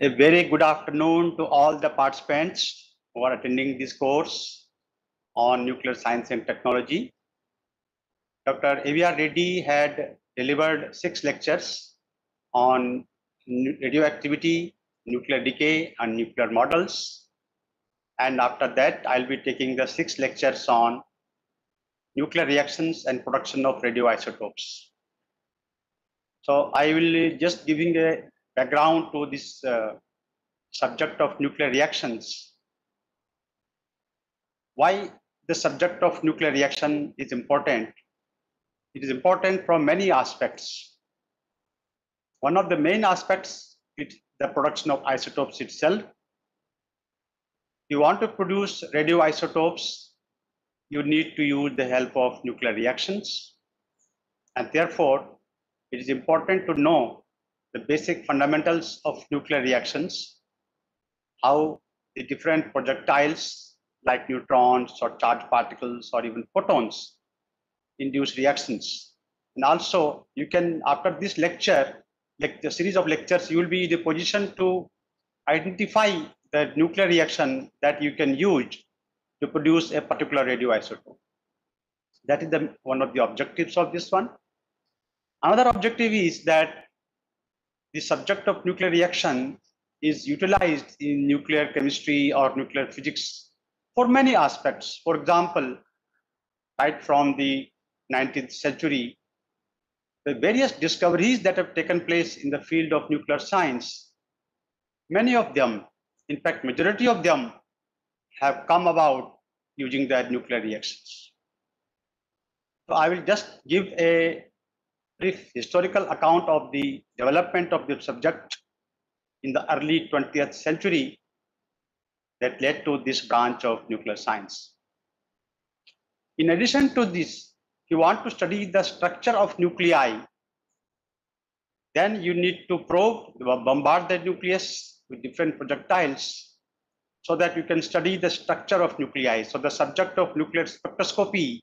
A very good afternoon to all the participants who are attending this course on nuclear science and technology. Dr. A.V.R. Reddy had delivered six lectures on radioactivity, nuclear decay, and nuclear models. And after that, I'll be taking the six lectures on nuclear reactions and production of radioisotopes. So I will just giving a background to this uh, subject of nuclear reactions. Why the subject of nuclear reaction is important? It is important from many aspects. One of the main aspects is the production of isotopes itself. You want to produce radioisotopes, you need to use the help of nuclear reactions. And therefore, it is important to know the basic fundamentals of nuclear reactions, how the different projectiles like neutrons or charged particles or even photons induce reactions. And also you can, after this lecture, like the series of lectures, you will be in the position to identify the nuclear reaction that you can use to produce a particular radioisotope. That is the, one of the objectives of this one. Another objective is that the subject of nuclear reaction is utilized in nuclear chemistry or nuclear physics for many aspects. For example, right from the 19th century, the various discoveries that have taken place in the field of nuclear science, many of them, in fact, majority of them have come about using the nuclear reactions. So I will just give a brief historical account of the development of the subject in the early 20th century that led to this branch of nuclear science. In addition to this, you want to study the structure of nuclei, then you need to probe, bombard the nucleus with different projectiles so that you can study the structure of nuclei. So the subject of nuclear spectroscopy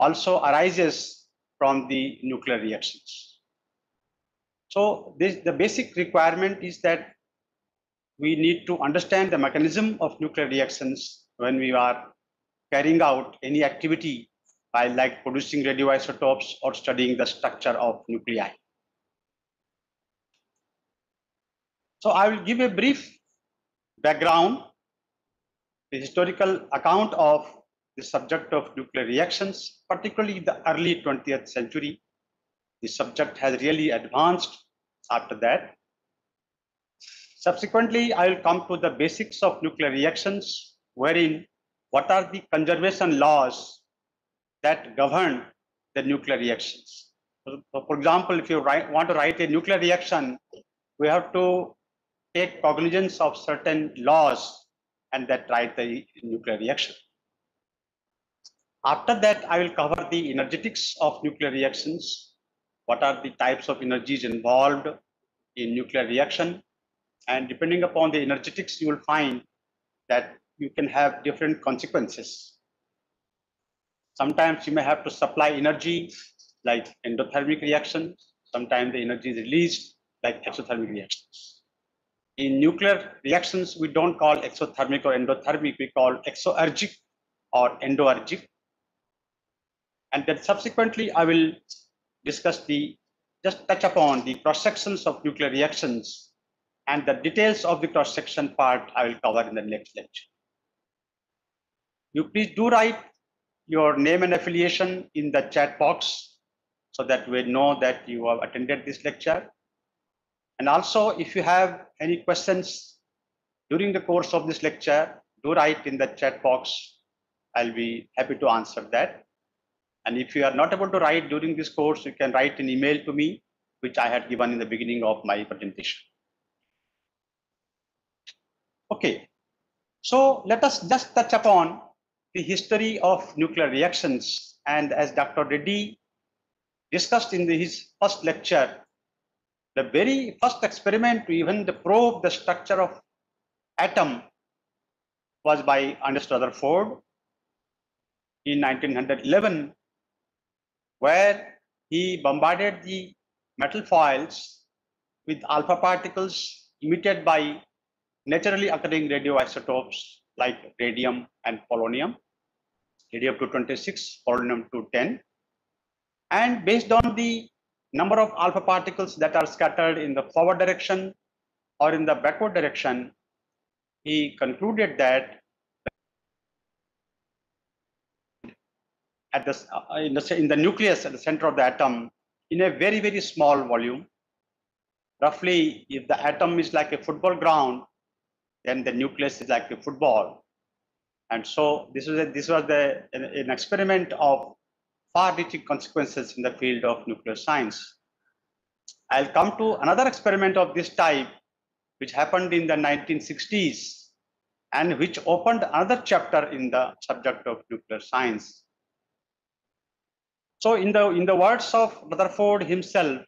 also arises from the nuclear reactions. So this, the basic requirement is that we need to understand the mechanism of nuclear reactions when we are carrying out any activity by like producing radioisotopes or studying the structure of nuclei. So I will give a brief background, the historical account of the subject of nuclear reactions, particularly in the early 20th century. The subject has really advanced after that. Subsequently, I will come to the basics of nuclear reactions, wherein what are the conservation laws that govern the nuclear reactions. For example, if you write, want to write a nuclear reaction, we have to take cognizance of certain laws and that write the nuclear reaction. After that, I will cover the energetics of nuclear reactions. What are the types of energies involved in nuclear reaction? And depending upon the energetics, you will find that you can have different consequences. Sometimes you may have to supply energy like endothermic reactions. Sometimes the energy is released like exothermic reactions. In nuclear reactions, we don't call exothermic or endothermic, we call exoergic or endoergic. And then subsequently, I will discuss the, just touch upon the cross sections of nuclear reactions and the details of the cross section part I will cover in the next lecture. You please do write your name and affiliation in the chat box so that we know that you have attended this lecture. And also, if you have any questions during the course of this lecture, do write in the chat box. I'll be happy to answer that. And if you are not able to write during this course, you can write an email to me, which I had given in the beginning of my presentation. Okay, so let us just touch upon the history of nuclear reactions. And as Dr. Reddy discussed in his first lecture, the very first experiment to even probe the structure of atom was by Ernest Rutherford in 1911, where he bombarded the metal foils with alpha particles emitted by naturally occurring radioisotopes like radium and polonium, radium 226, polonium 210. And based on the number of alpha particles that are scattered in the forward direction or in the backward direction, he concluded that at uh, in, the, in the nucleus at the center of the atom in a very, very small volume. Roughly, if the atom is like a football ground, then the nucleus is like a football. And so this was a, this was the, an, an experiment of far-reaching consequences in the field of nuclear science. I'll come to another experiment of this type, which happened in the 1960s and which opened another chapter in the subject of nuclear science. So in the, in the words of Rutherford himself,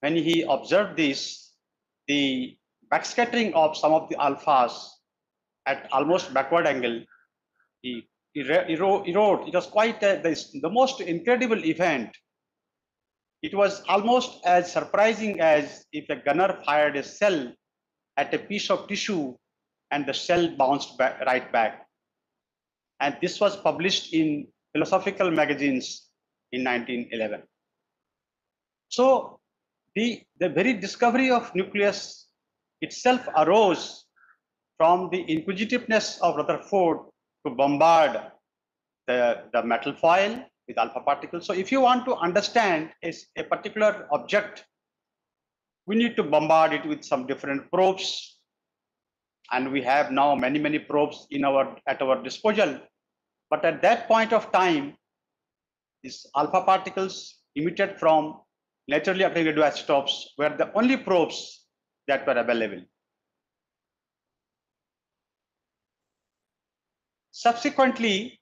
when he observed this, the backscattering of some of the alphas at almost backward angle, he, he, he, wrote, he wrote, it was quite uh, a, the, the most incredible event. It was almost as surprising as if a gunner fired a shell at a piece of tissue and the shell bounced back, right back. And this was published in philosophical magazines in 1911. So the, the very discovery of nucleus itself arose from the inquisitiveness of Rutherford to bombard the, the metal foil with alpha particles. So if you want to understand a, a particular object, we need to bombard it with some different probes. And we have now many, many probes in our at our disposal. But at that point of time, these alpha particles emitted from naturally occurring radioisotopes were the only probes that were available. Subsequently,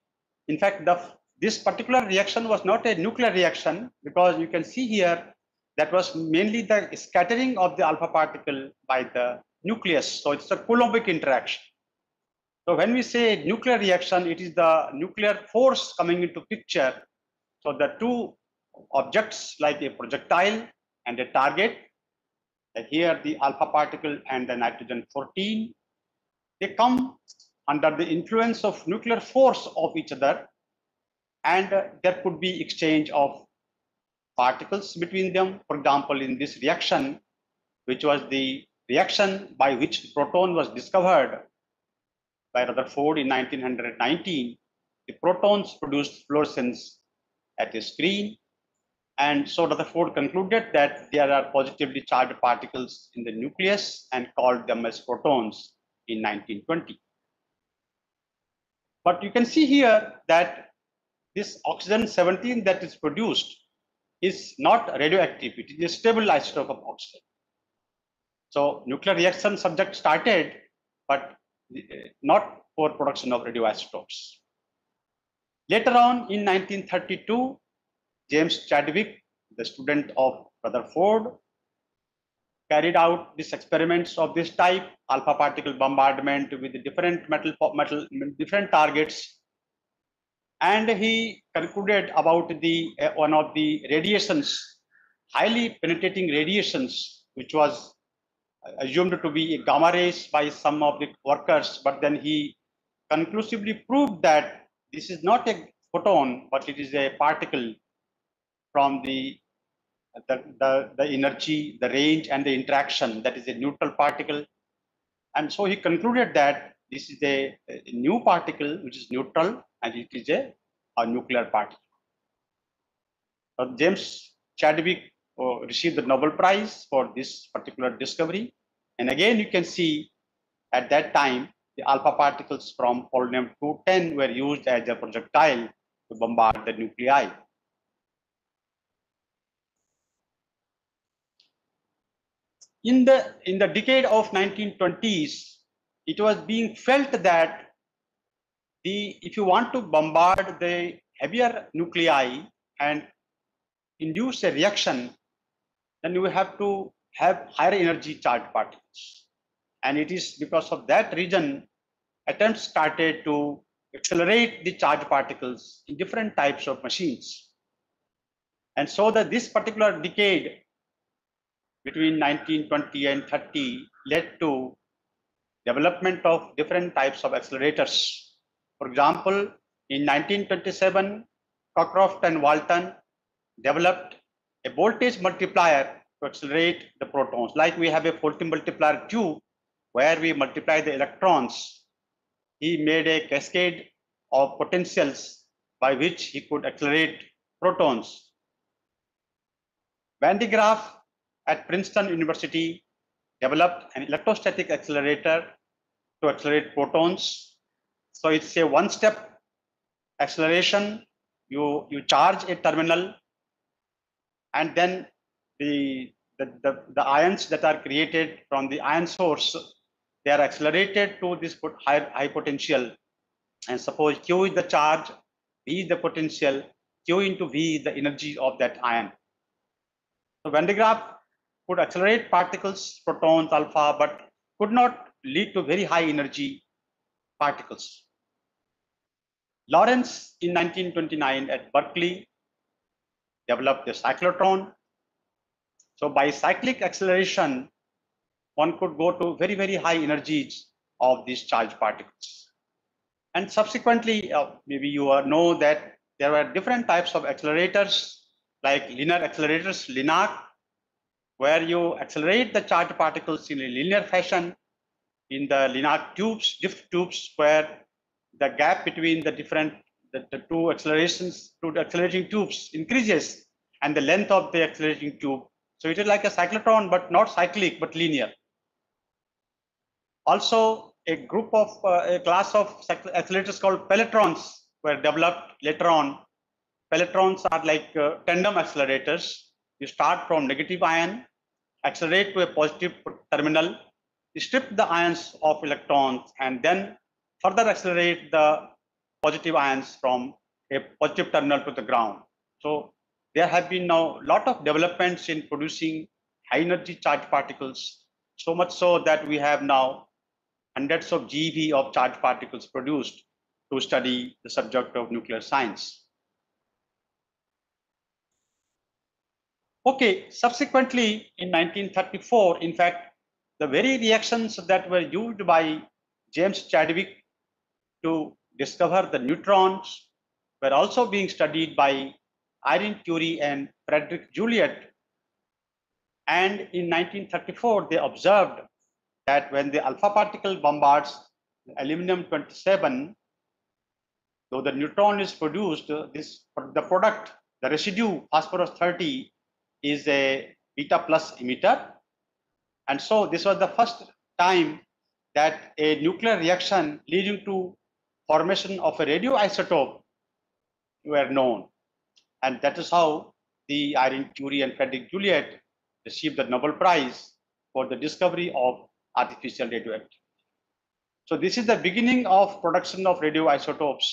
in fact, the, this particular reaction was not a nuclear reaction because you can see here that was mainly the scattering of the alpha particle by the nucleus. So it's a Coulombic interaction. So when we say nuclear reaction, it is the nuclear force coming into picture so the two objects like a projectile and a target, here the alpha particle and the nitrogen 14, they come under the influence of nuclear force of each other and there could be exchange of particles between them. For example, in this reaction, which was the reaction by which proton was discovered by Rutherford in 1919, the protons produced fluorescence at a screen. And so Rutherford concluded that there are positively charged particles in the nucleus and called them as protons in 1920. But you can see here that this oxygen 17 that is produced is not radioactive. It is a stable isotope of oxygen. So nuclear reaction subject started, but uh, not for production of radioisotopes. Later on in 1932, James Chadwick, the student of Rutherford, carried out these experiments of this type, alpha particle bombardment with different metal, metal different targets. And he concluded about the uh, one of the radiations, highly penetrating radiations, which was assumed to be a gamma rays by some of the workers, but then he conclusively proved that this is not a photon, but it is a particle from the, the, the, the energy, the range, and the interaction that is a neutral particle. And so he concluded that this is a, a new particle which is neutral and it is a, a nuclear particle. James Chadwick uh, received the Nobel Prize for this particular discovery. And again, you can see at that time, the alpha particles from polonium-210 were used as a projectile to bombard the nuclei. In the, in the decade of 1920s, it was being felt that the, if you want to bombard the heavier nuclei and induce a reaction, then you have to have higher energy charged particles. And it is because of that reason, attempts started to accelerate the charged particles in different types of machines. And so that this particular decade between 1920 and 30 led to development of different types of accelerators. For example, in 1927, Cockcroft and Walton developed a voltage multiplier to accelerate the protons. Like we have a voltage multiplier tube where we multiply the electrons. He made a cascade of potentials by which he could accelerate protons. Van de Graaff at Princeton University developed an electrostatic accelerator to accelerate protons. So it's a one-step acceleration. You, you charge a terminal and then the, the, the, the ions that are created from the ion source, they are accelerated to this high, high potential. And suppose Q is the charge, V is the potential, Q into V is the energy of that ion. So Van de Graaff could accelerate particles, protons, alpha, but could not lead to very high energy particles. Lawrence in 1929 at Berkeley developed the cyclotron. So by cyclic acceleration, one could go to very, very high energies of these charged particles. And subsequently, uh, maybe you know that there were different types of accelerators like linear accelerators, LINAC, where you accelerate the charged particles in a linear fashion in the LINAC tubes, diff tubes, where the gap between the different the, the two accelerations, two accelerating tubes increases and the length of the accelerating tube. So it is like a cyclotron, but not cyclic, but linear. Also, a group of uh, a class of accelerators called pelletrons were developed later on. Pelletrons are like uh, tandem accelerators. You start from negative ion, accelerate to a positive terminal, strip the ions of electrons, and then further accelerate the positive ions from a positive terminal to the ground. So there have been now a lot of developments in producing high energy charged particles, so much so that we have now hundreds of GeV of charged particles produced to study the subject of nuclear science. Okay, subsequently in 1934, in fact, the very reactions that were used by James Chadwick to discover the neutrons were also being studied by Irene Curie and Frederick Joliot. And in 1934, they observed that when the alpha particle bombards aluminum 27, though the neutron is produced, this the product, the residue phosphorus 30 is a beta plus emitter. And so this was the first time that a nuclear reaction leading to formation of a radioisotope were known. And that is how the Irene Curie and Frederick Joliot received the Nobel Prize for the discovery of artificial radioactivity. So this is the beginning of production of radioisotopes.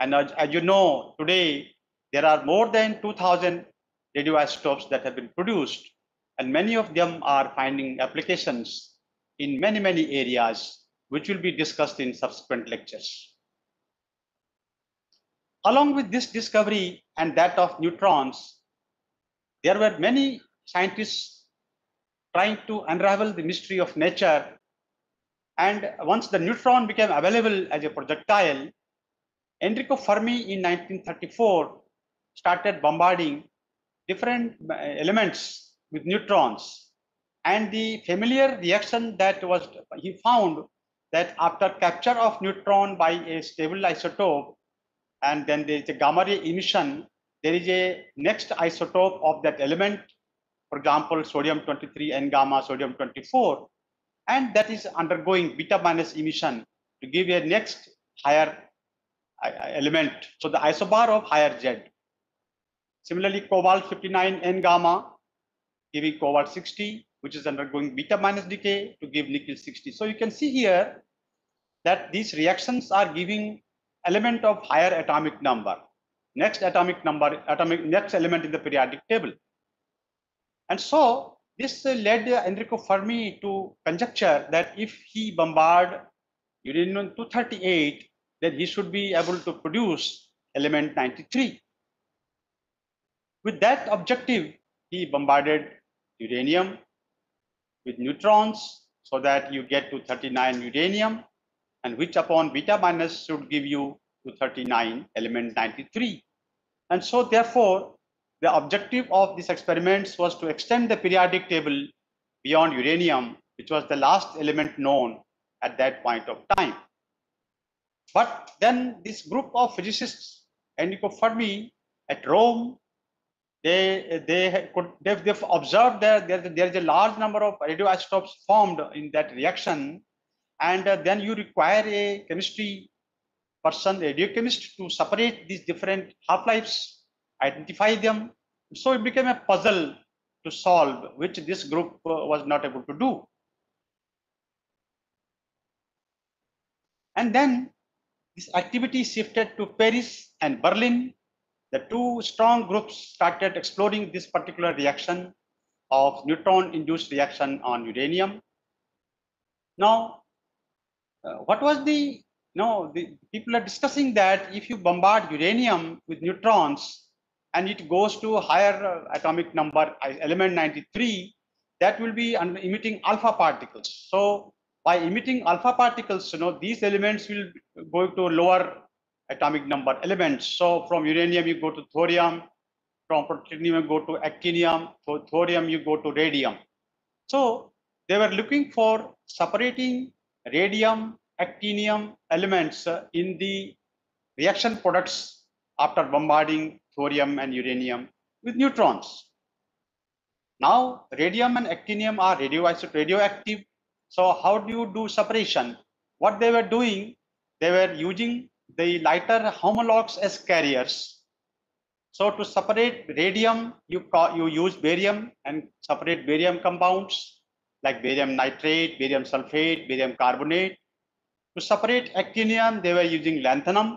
And as, as you know, today there are more than 2000 radioisotopes that have been produced and many of them are finding applications in many, many areas, which will be discussed in subsequent lectures. Along with this discovery and that of neutrons, there were many scientists trying to unravel the mystery of nature. And once the neutron became available as a projectile, Enrico Fermi in 1934 started bombarding different uh, elements with neutrons. And the familiar reaction that was he found that after capture of neutron by a stable isotope, and then there is a gamma ray emission, there is a next isotope of that element, for example, sodium 23 and gamma, sodium 24, and that is undergoing beta minus emission to give a next higher uh, element. So the isobar of higher Z. Similarly, cobalt 59 and gamma giving cobalt 60, which is undergoing beta minus decay to give nickel 60. So you can see here that these reactions are giving element of higher atomic number. Next atomic number, atomic next element in the periodic table. And so this uh, led uh, Enrico Fermi to conjecture that if he bombard uranium 238, then he should be able to produce element 93. With that objective, he bombarded uranium with neutrons so that you get to 39 uranium and which upon beta minus should give you to 39 element 93. And so therefore, the objective of these experiments was to extend the periodic table beyond uranium, which was the last element known at that point of time. But then this group of physicists, Enrico Fermi at Rome, they they could they've, they've observed that there, there is a large number of radioisotopes formed in that reaction, and uh, then you require a chemistry person, a radiochemist, to separate these different half-lives, identify them. So it became a puzzle to solve, which this group uh, was not able to do. And then this activity shifted to Paris and Berlin. The two strong groups started exploring this particular reaction of neutron-induced reaction on uranium. Now, uh, what was the, no, the people are discussing that if you bombard uranium with neutrons and it goes to higher uh, atomic number, element 93, that will be emitting alpha particles. So by emitting alpha particles, you know, these elements will go to lower atomic number elements. So from uranium, you go to thorium, from plutonium, you go to actinium, for thorium, you go to radium. So they were looking for separating radium, actinium elements uh, in the reaction products after bombarding thorium and uranium with neutrons. Now, radium and actinium are radioactive so how do you do separation? What they were doing, they were using the lighter homologs as carriers. So to separate radium, you, you use barium and separate barium compounds like barium nitrate, barium sulfate, barium carbonate. To separate actinium, they were using lanthanum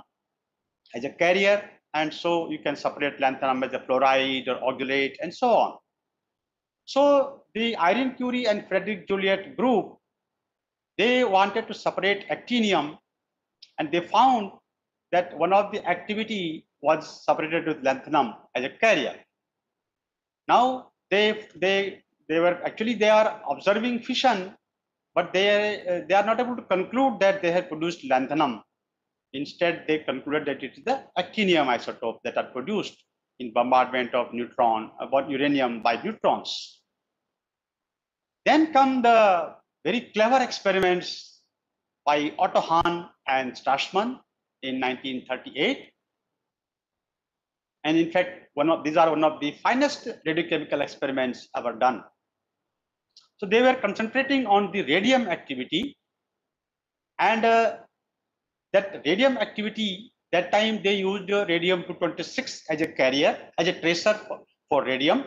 as a carrier. And so you can separate lanthanum as a fluoride or oxalate and so on. So the Irene Curie and Frederick Joliot group they wanted to separate actinium and they found that one of the activity was separated with lanthanum as a carrier. Now they they they were actually they are observing fission, but they uh, they are not able to conclude that they had produced lanthanum. Instead, they concluded that it is the actinium isotope that are produced in bombardment of neutron about uranium by neutrons. Then come the very clever experiments by Otto Hahn and Strassmann in 1938. And in fact, one of these are one of the finest radiochemical experiments ever done. So they were concentrating on the radium activity and uh, that radium activity, that time they used radium 226 as a carrier, as a tracer for, for radium.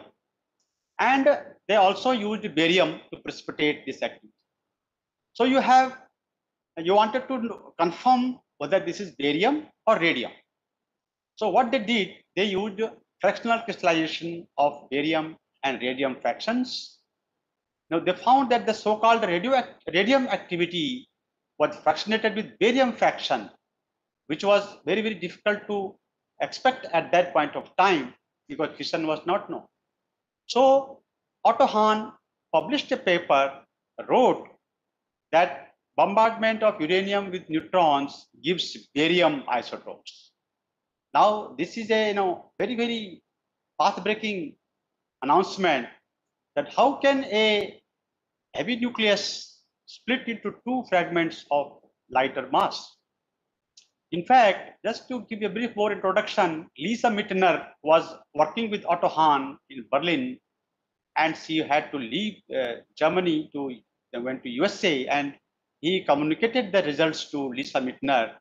And they also used barium to precipitate this activity. So you have, you wanted to confirm whether this is barium or radium. So what they did, they used fractional crystallization of barium and radium fractions. Now they found that the so-called radium activity was fractionated with barium fraction, which was very, very difficult to expect at that point of time because fission was not known. So Otto Hahn published a paper, wrote that bombardment of uranium with neutrons gives barium isotopes. Now, this is a you know very, very path-breaking announcement that how can a heavy nucleus split into two fragments of lighter mass? In fact, just to give you a brief more introduction, Lise Meitner was working with Otto Hahn in Berlin, and she had to leave uh, Germany to went to USA and he communicated the results to Lise Meitner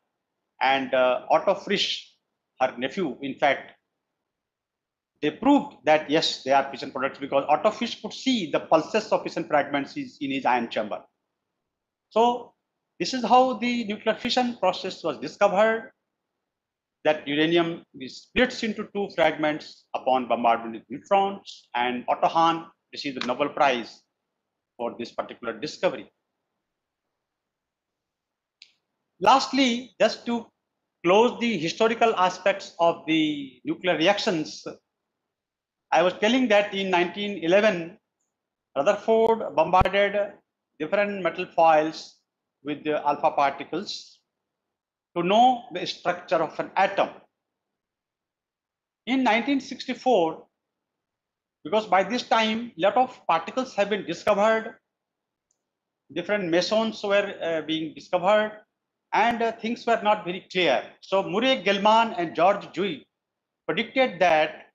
and uh, Otto Frisch, her nephew, in fact, they proved that yes, they are fission products because Otto Frisch could see the pulses of fission fragments in his ion chamber. So this is how the nuclear fission process was discovered that uranium splits into two fragments upon bombardment with neutrons and Otto Hahn received the Nobel Prize for this particular discovery. Lastly, just to close the historical aspects of the nuclear reactions, I was telling that in 1911, Rutherford bombarded different metal foils with the alpha particles to know the structure of an atom. In 1964, because by this time, a lot of particles have been discovered, different mesons were uh, being discovered, and uh, things were not very clear. So Murray Gell-Mann and George Zweig predicted that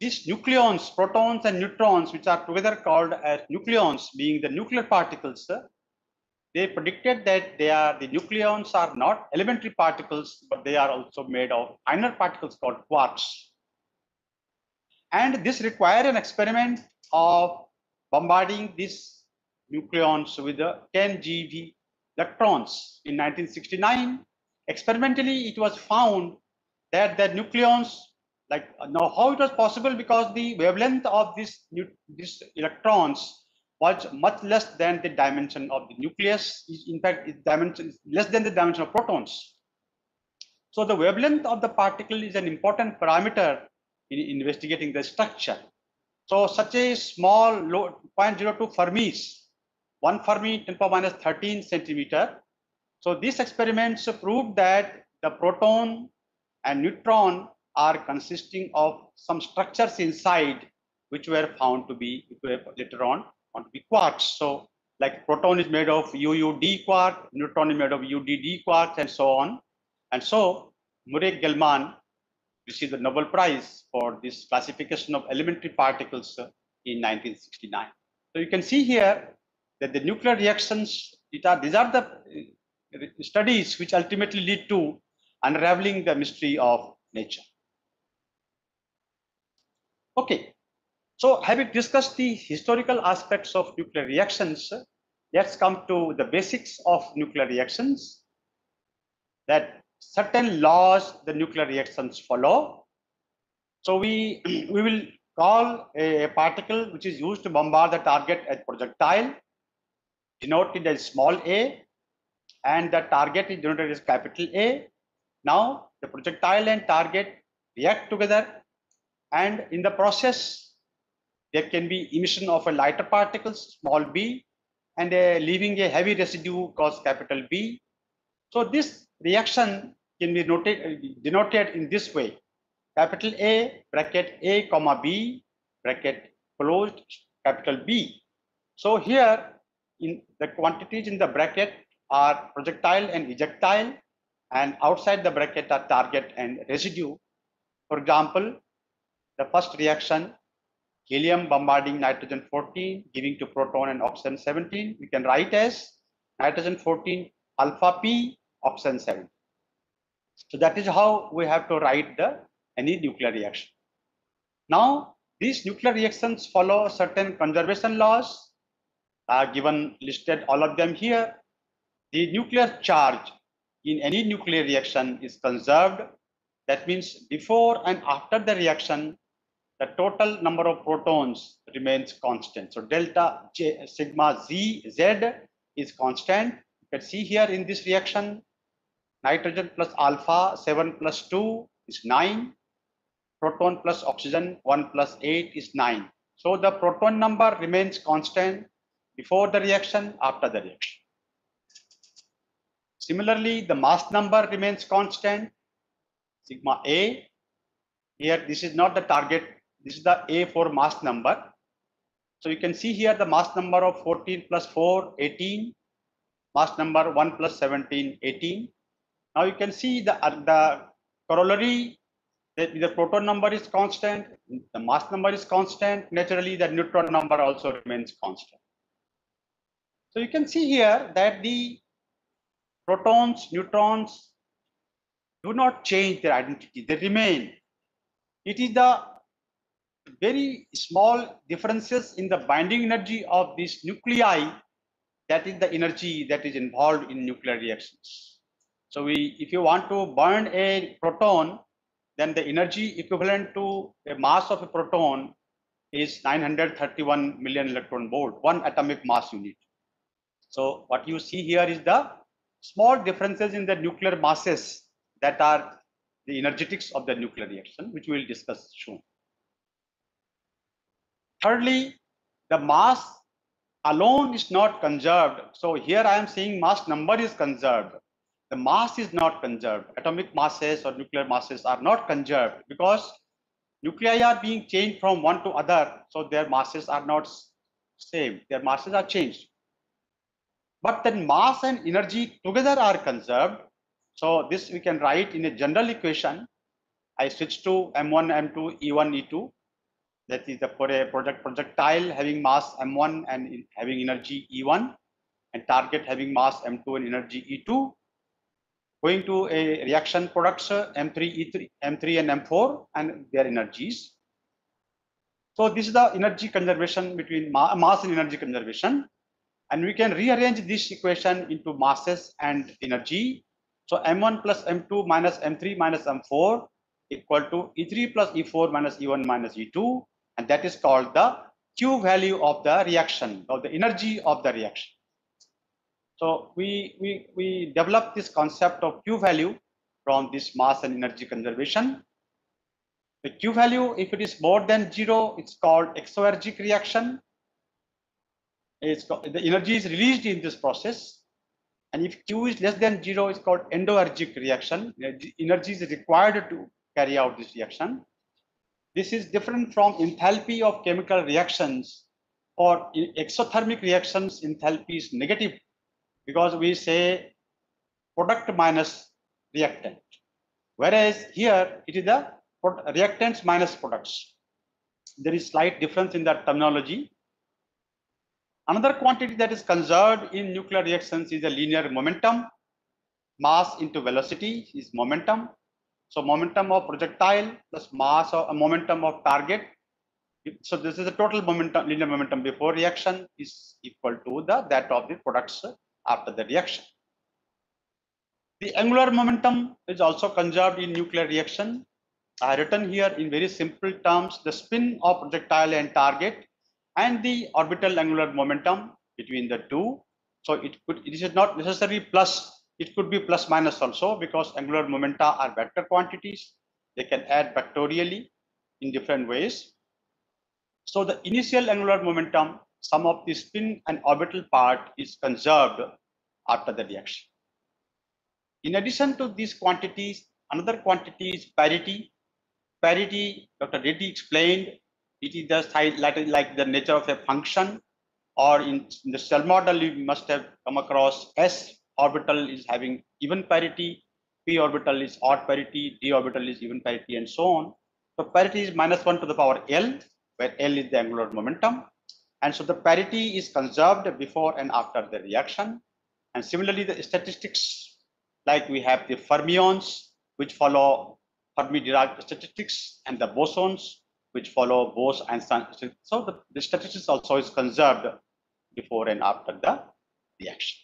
these nucleons, protons and neutrons, which are together called as nucleons, being the nuclear particles, they predicted that they are the nucleons are not elementary particles, but they are also made of finer particles called quarks. And this required an experiment of bombarding these nucleons with the 10 GeV electrons. In 1969, experimentally, it was found that the nucleons, like uh, now how it was possible because the wavelength of this, this electrons was much less than the dimension of the nucleus. In fact, its dimension is less than the dimension of protons. So the wavelength of the particle is an important parameter in investigating the structure. So such a small low 0.02 Fermis, one Fermi 10 power minus 13 centimeter. So these experiments proved that the proton and neutron are consisting of some structures inside which were found to be later on on to be quarks. So like proton is made of UUD quark, neutron is made of UDD quarks and so on. And so Murray Gell-Mann received the Nobel Prize for this classification of elementary particles in 1969. So you can see here that the nuclear reactions, are, these are the uh, studies which ultimately lead to unraveling the mystery of nature. Okay, so having discussed the historical aspects of nuclear reactions, let's come to the basics of nuclear reactions. That certain laws the nuclear reactions follow. So we, we will call a, particle which is used to bombard the target as projectile, denoted as small a, and the target is denoted as capital A. Now the projectile and target react together and in the process there can be emission of a lighter particles, small b, and uh, leaving a heavy residue called capital B. So this reaction can be noted, denoted in this way. Capital A, bracket A, comma B, bracket closed, capital B. So here, in the quantities in the bracket are projectile and ejectile, and outside the bracket are target and residue. For example, the first reaction, helium bombarding nitrogen 14, giving to proton and oxygen 17, we can write as nitrogen 14 alpha P, oxygen 7. So that is how we have to write the any nuclear reaction. Now, these nuclear reactions follow certain conservation laws uh, given listed all of them here. The nuclear charge in any nuclear reaction is conserved. That means before and after the reaction, the total number of protons remains constant. So delta J, sigma Z, Z is constant. You can see here in this reaction, nitrogen plus alpha 7 plus 2 is 9. Proton plus oxygen 1 plus 8 is 9. So the proton number remains constant before the reaction, after the reaction. Similarly, the mass number remains constant, sigma A. Here, this is not the target, this is the A for mass number. So you can see here the mass number of 14 plus 4, 18, mass number 1 plus 17, 18. Now you can see the, uh, the corollary, the, the proton number is constant, the mass number is constant, naturally the neutron number also remains constant. So you can see here that the protons, neutrons do not change their identity, they remain. It is the very small differences in the binding energy of these nuclei that is the energy that is involved in nuclear reactions. So we, if you want to burn a proton, then the energy equivalent to a mass of a proton is 931 million electron volt, one atomic mass unit. So what you see here is the small differences in the nuclear masses that are the energetics of the nuclear reaction, which we will discuss soon. Thirdly, the mass alone is not conserved. So here I am saying mass number is conserved. The mass is not conserved. Atomic masses or nuclear masses are not conserved because nuclei are being changed from one to other. So their masses are not same. Their masses are changed. But then mass and energy together are conserved. So this we can write in a general equation. I switch to M1, M2, E1, E2 that is the project projectile having mass m1 and having energy e1 and target having mass m2 and energy e2 going to a reaction products m3 e3 m3 and m4 and their energies. So this is the energy conservation between ma mass and energy conservation. And we can rearrange this equation into masses and energy. So m1 plus m2 minus m3 minus m4 equal to e3 plus e4 minus e1 minus e2 and that is called the Q value of the reaction or the energy of the reaction. So we, we, we develop this concept of Q value from this mass and energy conservation. The Q value, if it is more than zero, it's called exoergic reaction. It's the energy is released in this process. And if Q is less than zero, it's called endoergic reaction. Energy is required to carry out this reaction. This is different from enthalpy of chemical reactions or exothermic reactions enthalpy is negative because we say product minus reactant. Whereas here it is the reactants minus products. There is slight difference in that terminology. Another quantity that is conserved in nuclear reactions is a linear momentum. Mass into velocity is momentum. So momentum of projectile plus mass or momentum of target. So this is the total momentum, linear momentum before reaction is equal to the that of the products after the reaction. The angular momentum is also conserved in nuclear reaction. I written here in very simple terms the spin of projectile and target and the orbital angular momentum between the two. So it could it is not necessarily plus it could be plus minus also because angular momenta are vector quantities. They can add vectorially in different ways. So the initial angular momentum, sum of the spin and orbital part is conserved after the reaction. In addition to these quantities, another quantity is parity. Parity, Dr. Reddy explained, it is just like, the nature of a function or in, in the shell model, you must have come across S orbital is having even parity, p orbital is odd parity, d orbital is even parity, and so on. So parity is minus 1 to the power L, where L is the angular momentum. And so the parity is conserved before and after the reaction. And similarly, the statistics, like we have the fermions, which follow Fermi-Dirac statistics, and the bosons, which follow Bose-Einstein. So the, the statistics also is conserved before and after the reaction.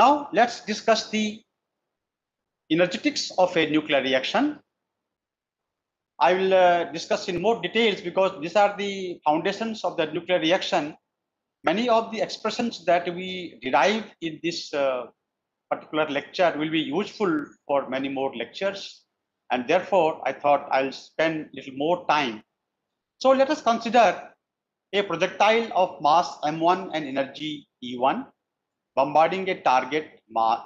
Now let's discuss the energetics of a nuclear reaction. I will uh, discuss in more details because these are the foundations of the nuclear reaction. Many of the expressions that we derive in this uh, particular lecture will be useful for many more lectures. And therefore, I thought I'll spend a little more time. So let us consider a projectile of mass m1 and energy e1 bombarding a target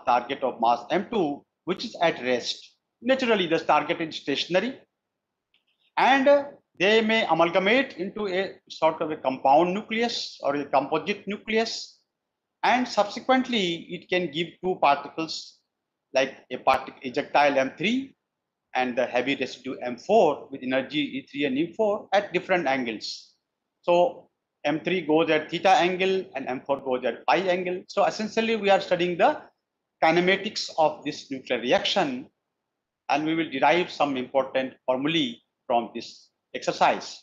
target of mass m2 which is at rest. Naturally this target is stationary. And uh, they may amalgamate into a sort of a compound nucleus or a composite nucleus. And subsequently it can give two particles like a particle ejectile m3 and the heavy residue m4 with energy e3 and e4 at different angles. So M3 goes at theta angle and M4 goes at phi angle. So essentially we are studying the kinematics of this nuclear reaction and we will derive some important formulae from this exercise.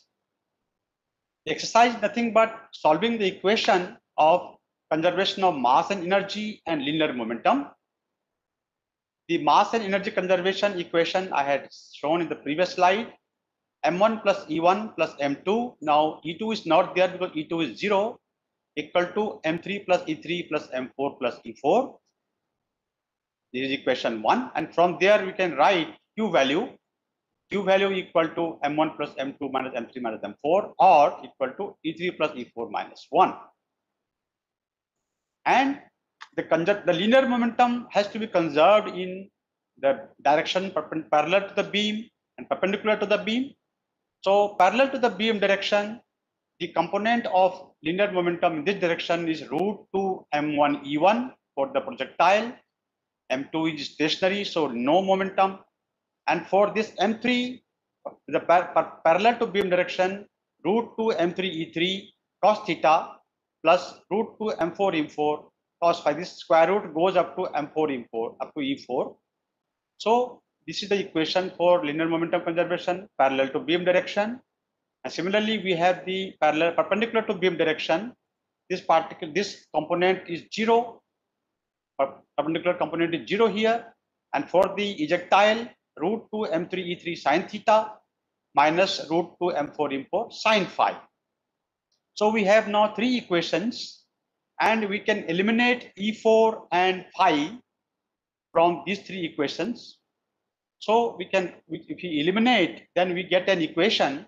The exercise nothing but solving the equation of conservation of mass and energy and linear momentum. The mass and energy conservation equation I had shown in the previous slide m1 plus e1 plus m2. Now e2 is not there because e2 is 0 equal to m3 plus e3 plus m4 plus e4. This is equation 1 and from there we can write q value. Q value equal to M1 plus M2 minus M3 minus M4 or equal to E3 plus E4 minus 1. And the, the linear momentum has to be conserved in the direction parallel to the beam and perpendicular to the beam. So parallel to the beam direction, the component of linear momentum in this direction is root 2 m1 e1 for the projectile. m2 is stationary, so no momentum. And for this m3, the par par parallel to beam direction, root 2 m3 e3 cos theta plus root 2 m4 e4 cos phi. This square root goes up to m4 e4 up to e4. So this is the equation for linear momentum conservation parallel to beam direction. And similarly, we have the parallel perpendicular to beam direction. This particle, this component is zero. Perpendicular component is zero here. And for the ejectile, root 2 m3 e3 sine theta minus root 2 m4 m4 sine phi. So we have now three equations and we can eliminate e4 and phi from these three equations. So we can, if we eliminate, then we get an equation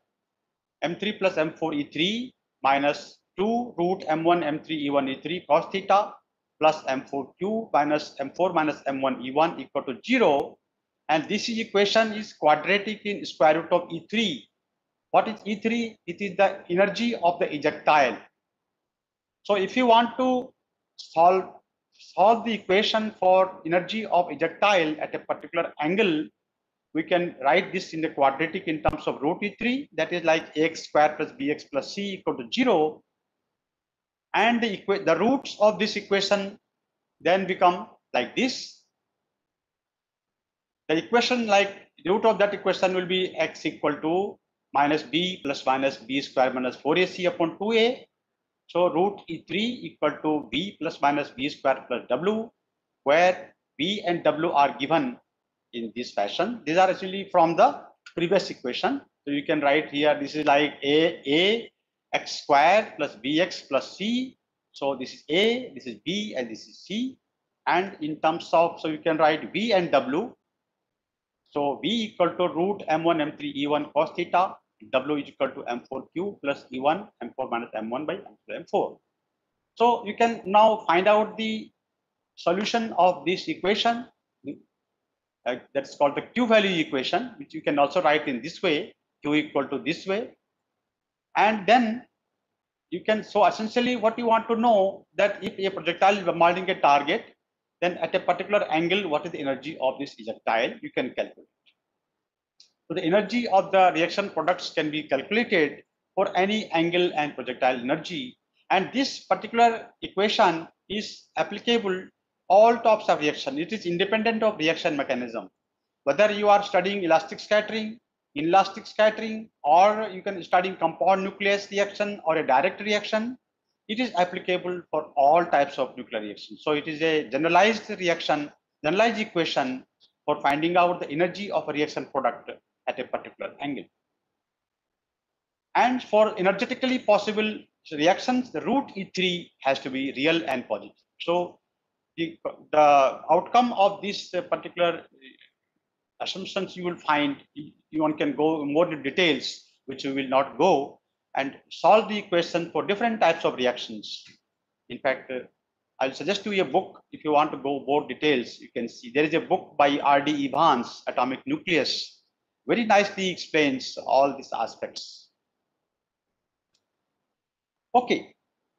m3 plus m4 e3 minus 2 root m1 m3 e1 e3 cos theta plus m4q minus m4 minus m1 e1 equal to 0. And this equation is quadratic in square root of e3. What is e3? It is the energy of the ejectile. So if you want to solve solve the equation for energy of ejectile at a particular angle, we can write this in the quadratic in terms of root e3, that is like x square plus bx plus c equal to 0. And the, the roots of this equation then become like this. The equation like root of that equation will be x equal to minus b plus minus b square minus 4ac upon 2a so root E3 equal to B plus minus B square plus W, where B and W are given in this fashion. These are actually from the previous equation. So you can write here, this is like A, A, x square plus bx plus c. So this is A, this is B, and this is C. And in terms of, so you can write V and W. So V equal to root M1, M3, E1 cos theta W is equal to M4Q plus E1, M4 minus M1 by M4. So you can now find out the solution of this equation. Uh, that's called the Q value equation, which you can also write in this way, Q equal to this way. And then you can, so essentially what you want to know that if a projectile is bombarding a target, then at a particular angle, what is the energy of this projectile, you can calculate. So the energy of the reaction products can be calculated for any angle and projectile energy. And this particular equation is applicable all types of reaction. It is independent of reaction mechanism. Whether you are studying elastic scattering, inelastic scattering, or you can study compound nucleus reaction or a direct reaction, it is applicable for all types of nuclear reactions. So it is a generalized reaction, generalized equation for finding out the energy of a reaction product at a particular angle. And for energetically possible reactions, the root E3 has to be real and positive. So the, the outcome of this particular assumptions you will find, you one can go more details, which we will not go, and solve the equation for different types of reactions. In fact, uh, I'll suggest you a book if you want to go more details. You can see there is a book by R.D. Evans, Atomic Nucleus, very nicely explains all these aspects. Okay,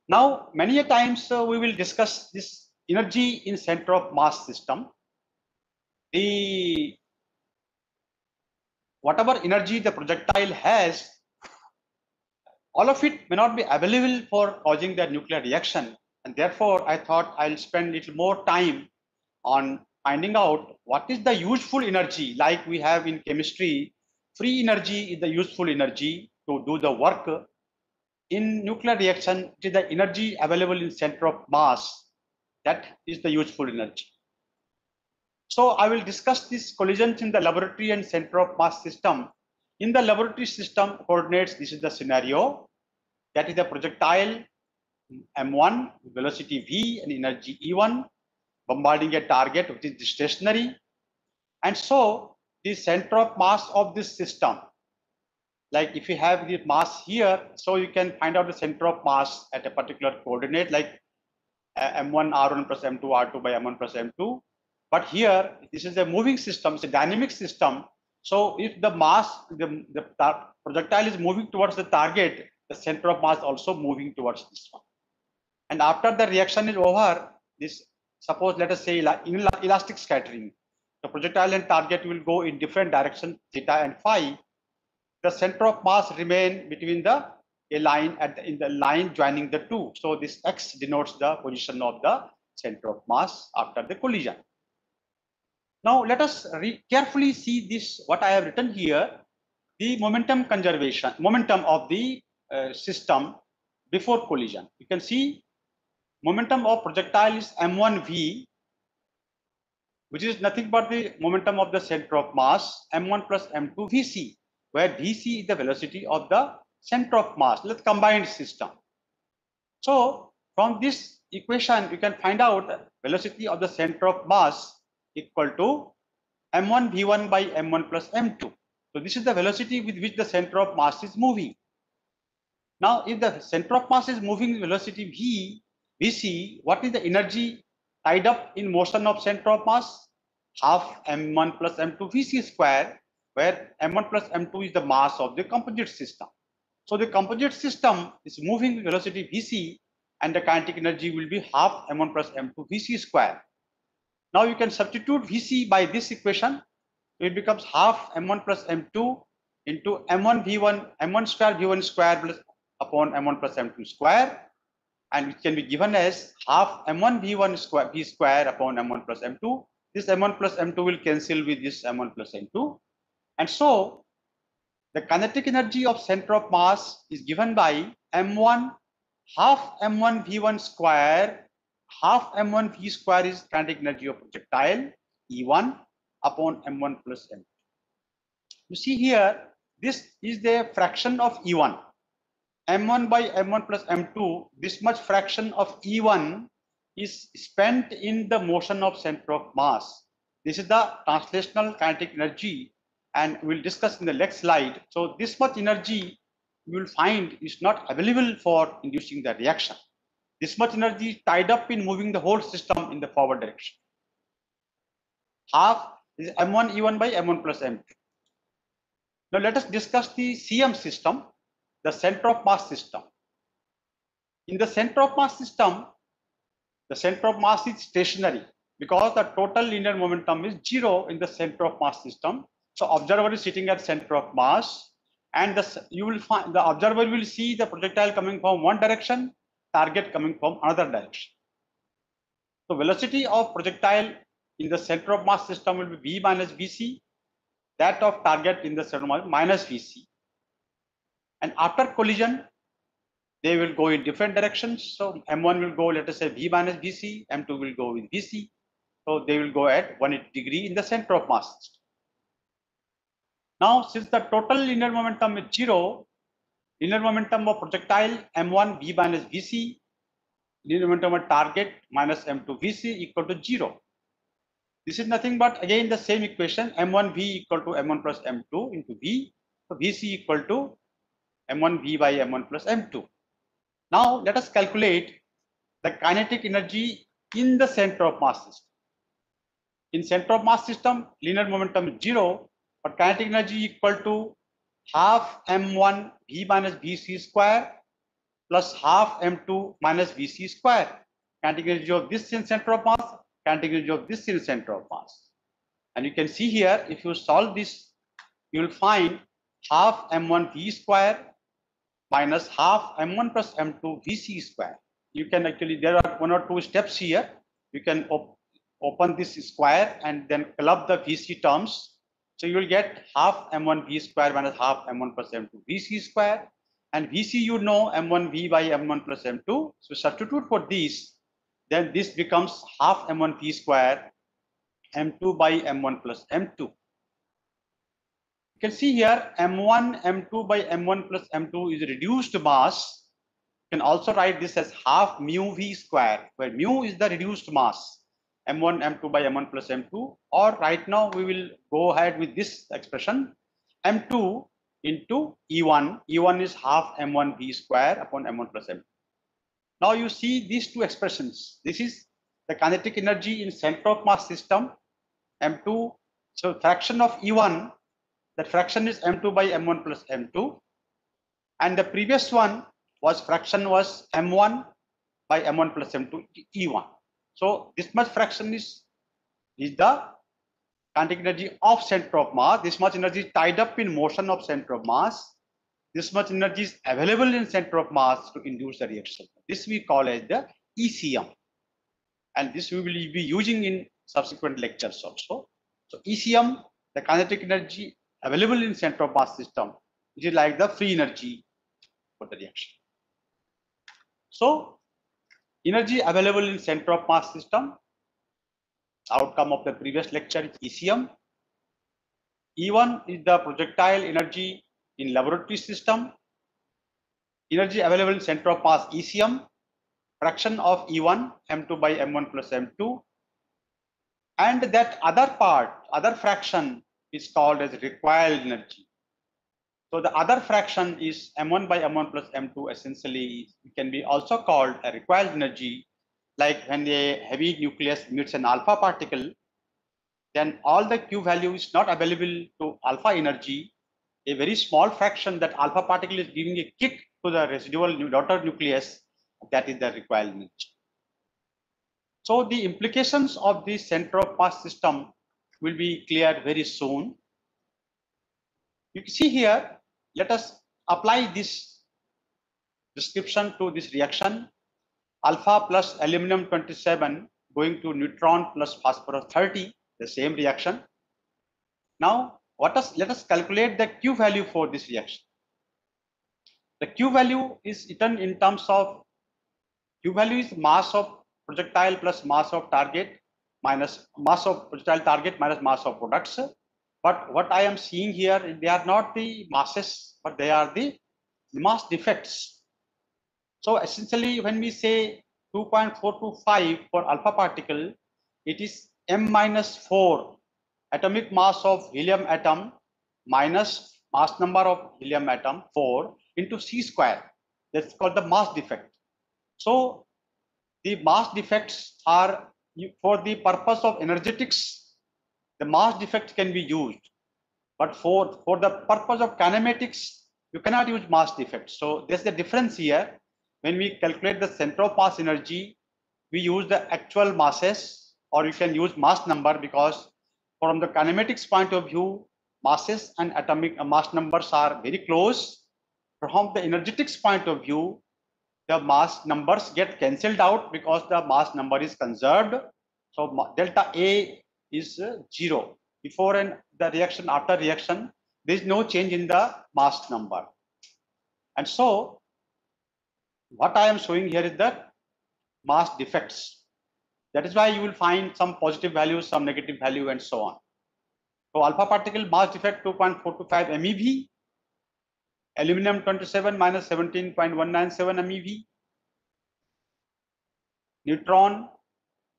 now many a times uh, we will discuss this energy in center of mass system. The whatever energy the projectile has, all of it may not be available for causing the nuclear reaction. And therefore, I thought I'll spend little more time on finding out what is the useful energy like we have in chemistry free energy is the useful energy to do the work in nuclear reaction it is the energy available in center of mass that is the useful energy so i will discuss these collisions in the laboratory and center of mass system in the laboratory system coordinates this is the scenario that is the projectile m1 velocity v and energy e1 bombarding a target which is stationary. And so the center of mass of this system. Like if you have the mass here, so you can find out the center of mass at a particular coordinate like m1 r1 plus m2 r2 by m1 plus m2. But here, this is a moving system, it's a dynamic system. So if the mass, the, the projectile is moving towards the target, the center of mass also moving towards this one. And after the reaction is over, this suppose let us say in elastic scattering, the projectile and target will go in different direction, theta and phi. The center of mass remain between the a line at the, in the line joining the two. So this x denotes the position of the center of mass after the collision. Now let us carefully see this, what I have written here, the momentum conservation, momentum of the uh, system before collision. You can see momentum of projectile is m1v, which is nothing but the momentum of the center of mass, m1 plus m2 vc, where vc is the velocity of the center of mass, let's combined system. So from this equation, you can find out velocity of the center of mass equal to m1 v1 by m1 plus m2. So this is the velocity with which the center of mass is moving. Now, if the center of mass is moving velocity v, vc, what is the energy tied up in motion of center of mass? Half m1 plus m2 vc square, where m1 plus m2 is the mass of the composite system. So the composite system is moving velocity vc and the kinetic energy will be half m1 plus m2 vc square. Now you can substitute vc by this equation. It becomes half m1 plus m2 into m1 v1 m1 square v1 square plus upon m1 plus m2 square and it can be given as half m1 v1 square v square upon m1 plus m2 this m1 plus m2 will cancel with this m1 plus m2 and so the kinetic energy of center of mass is given by m1 half m1 v1 square half m1 v square is kinetic energy of projectile e1 upon m1 plus m2 you see here this is the fraction of e1 m1 by m1 plus m2 this much fraction of e1 is spent in the motion of center of mass. This is the translational kinetic energy and we'll discuss in the next slide. So this much energy you will find is not available for inducing the reaction. This much energy is tied up in moving the whole system in the forward direction. Half is m1 e1 by m1 plus m2. Now let us discuss the CM system, the center of mass system. In the center of mass system, the center of mass is stationary because the total linear momentum is zero in the center of mass system so observer is sitting at center of mass and the, you will find the observer will see the projectile coming from one direction, target coming from another direction. So velocity of projectile in the center of mass system will be v minus vc, that of target in the center of mass minus vc. And after collision, they will go in different directions. So m1 will go, let us say v minus vc, m2 will go with vc. So they will go at 180 degree in the center of mass system. Now, since the total linear momentum is zero, linear momentum of projectile m1 v minus vc, linear momentum of target minus m2 vc equal to zero. This is nothing but again the same equation m1 v equal to m1 plus m2 into v. So vc equal to m1 v by m1 plus m2. Now let us calculate the kinetic energy in the center of mass system. In center of mass system, linear momentum is zero but kinetic energy equal to half m1 v minus vc square plus half m2 minus vc square. Kinetic energy of this in center of mass, kinetic energy of this in center of mass. And you can see here, if you solve this, you will find half m1 v square minus half m1 plus m2 vc square. You can actually, there are one or two steps here. You can op open this square and then club the vc terms so you will get half m1 v square minus half m1 plus m2 vc square. And vc you know m1 v by m1 plus m2. So substitute for these, then this becomes half m1 v square m2 by m1 plus m2. You can see here m1 m2 by m1 plus m2 is reduced mass. You can also write this as half mu v square, where mu is the reduced mass m1 m2 by m1 plus m2 or right now we will go ahead with this expression m2 into e1 e1 is half m1 v square upon m1 plus m2 now you see these two expressions. This is the kinetic energy in center of mass system m2 so fraction of e1 that fraction is m2 by m1 plus m2 and the previous one was fraction was m1 by m1 plus m2 e1 so this much fraction is, is the kinetic energy of center of mass. This much energy is tied up in motion of center of mass. This much energy is available in center of mass to induce the reaction. This we call as the ECM. And this we will be using in subsequent lectures also. So ECM, the kinetic energy available in center of mass system, which is like the free energy for the reaction. So energy available in center of mass system outcome of the previous lecture is ECM. E1 is the projectile energy in laboratory system. Energy available in center of mass ECM. Fraction of E1 M2 by M1 plus M2. And that other part, other fraction is called as recoil energy. So the other fraction is m1 by m1 plus m2 essentially can be also called a recoil energy like when a heavy nucleus emits an alpha particle then all the q value is not available to alpha energy a very small fraction that alpha particle is giving a kick to the residual daughter nucleus that is the recoil energy. So the implications of the center of mass system will be clear very soon. You can see here let us apply this description to this reaction. Alpha plus aluminum 27 going to neutron plus phosphorus 30, the same reaction. Now, what us, let us calculate the Q value for this reaction. The Q value is written in terms of Q value is mass of projectile plus mass of target minus mass of projectile target minus mass of products but what I am seeing here, they are not the masses, but they are the mass defects. So essentially, when we say 2.425 for alpha particle, it is m minus 4 atomic mass of helium atom minus mass number of helium atom 4 into c square. That's called the mass defect. So the mass defects are for the purpose of energetics the mass defect can be used. But for, for the purpose of kinematics, you cannot use mass defect. So there's the difference here. When we calculate the center of mass energy, we use the actual masses or you can use mass number because from the kinematics point of view, masses and atomic uh, mass numbers are very close. From the energetics point of view, the mass numbers get cancelled out because the mass number is conserved. So delta A is uh, zero. Before and the reaction, after reaction, there is no change in the mass number. And so what I am showing here is that mass defects. That is why you will find some positive values, some negative value, and so on. So alpha particle mass defect 2.425 MeV, aluminum 27 minus 17.197 MeV, neutron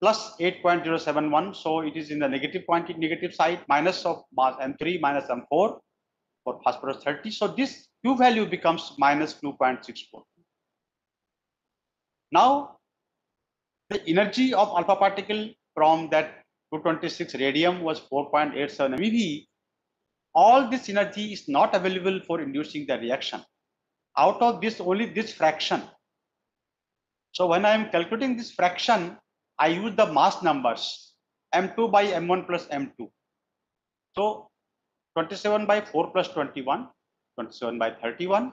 plus 8.071. So it is in the negative quantity, negative side, minus of mass M3 minus M4 for phosphorus 30. So this Q value becomes minus 2.64. Now, the energy of alpha particle from that 226 radium was 4.87 MeV. All this energy is not available for inducing the reaction. Out of this, only this fraction. So when I am calculating this fraction, I use the mass numbers m2 by m1 plus m2. So 27 by 4 plus 21, 27 by 31,